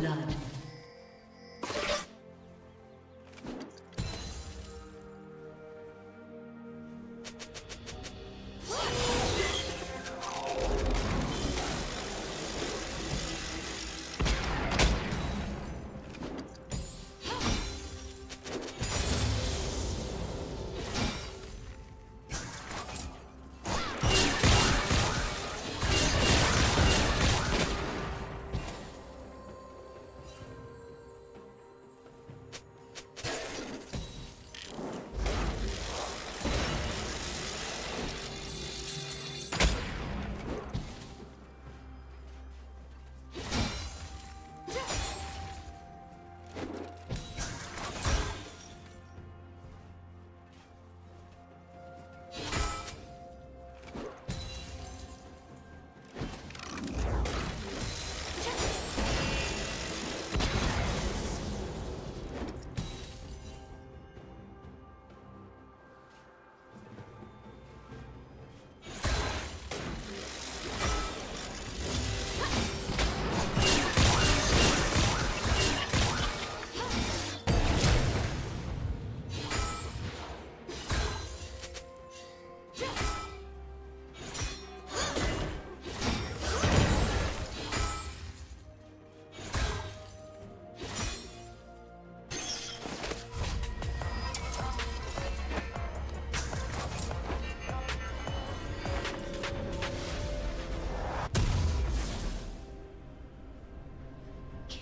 blood.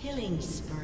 Killing spree.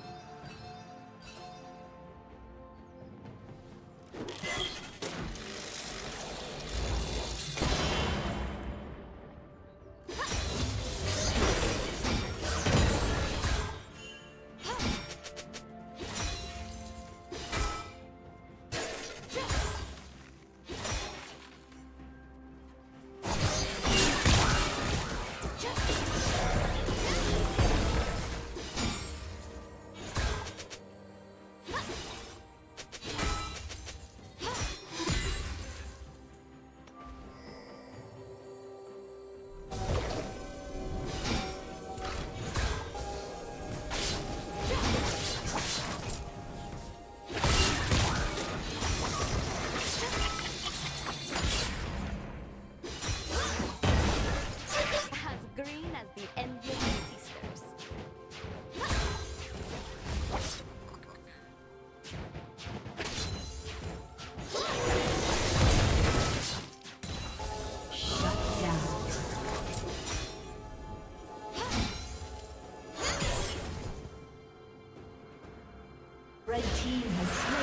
Red team has slain.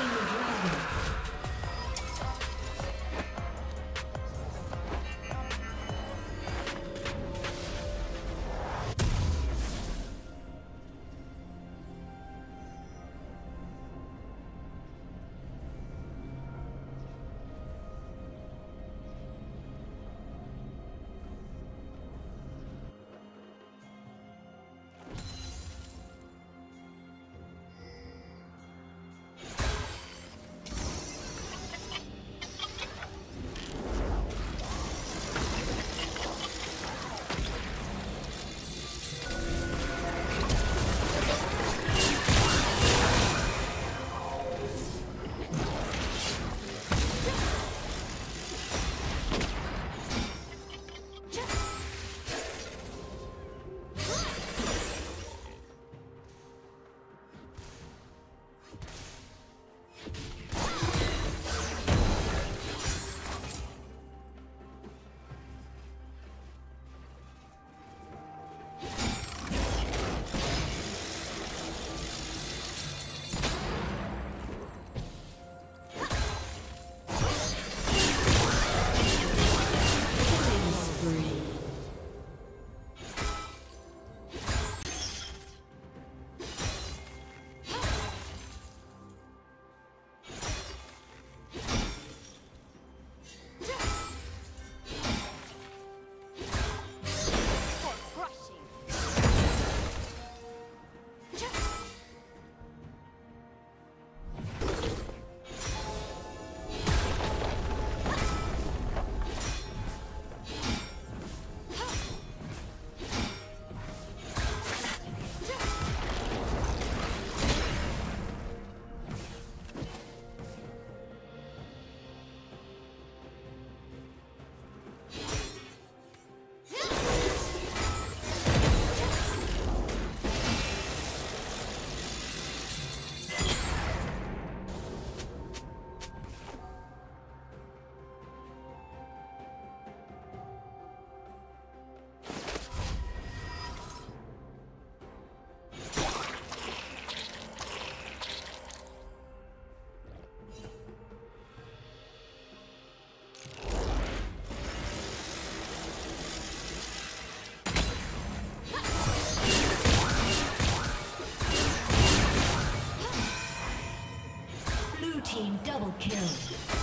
Kill.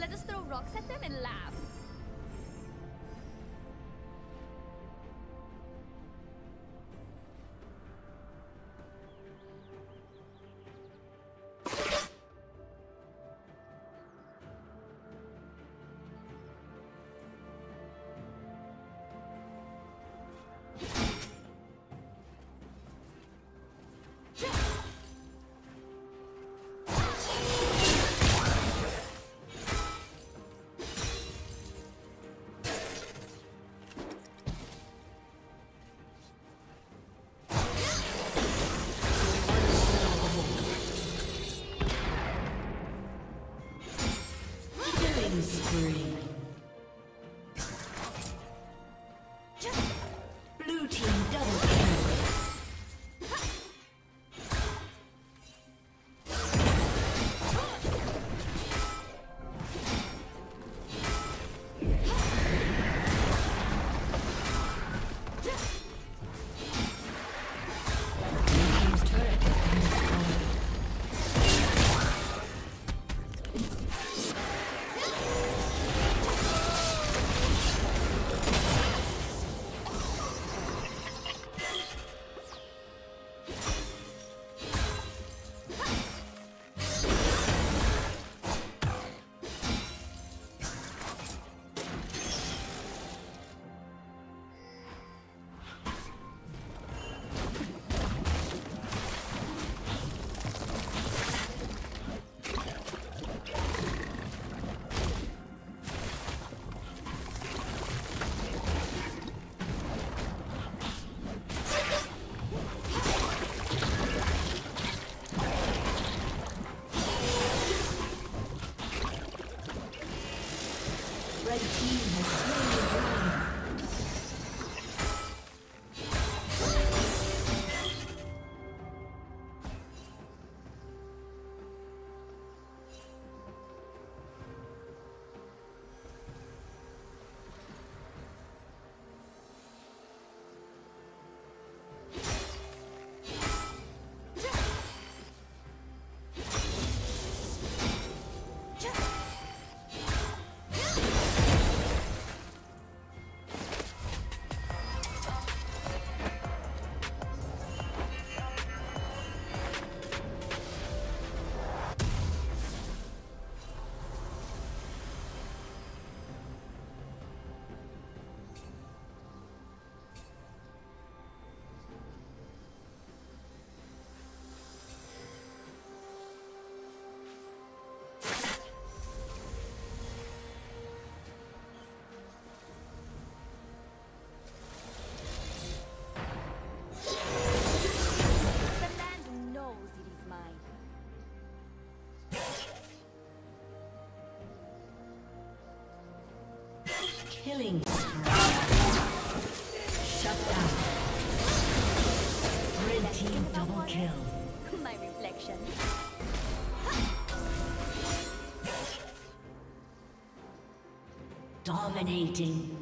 Double throw rocks at them and laugh. Killing Shut down. Red team double kill. My reflection. Dominating.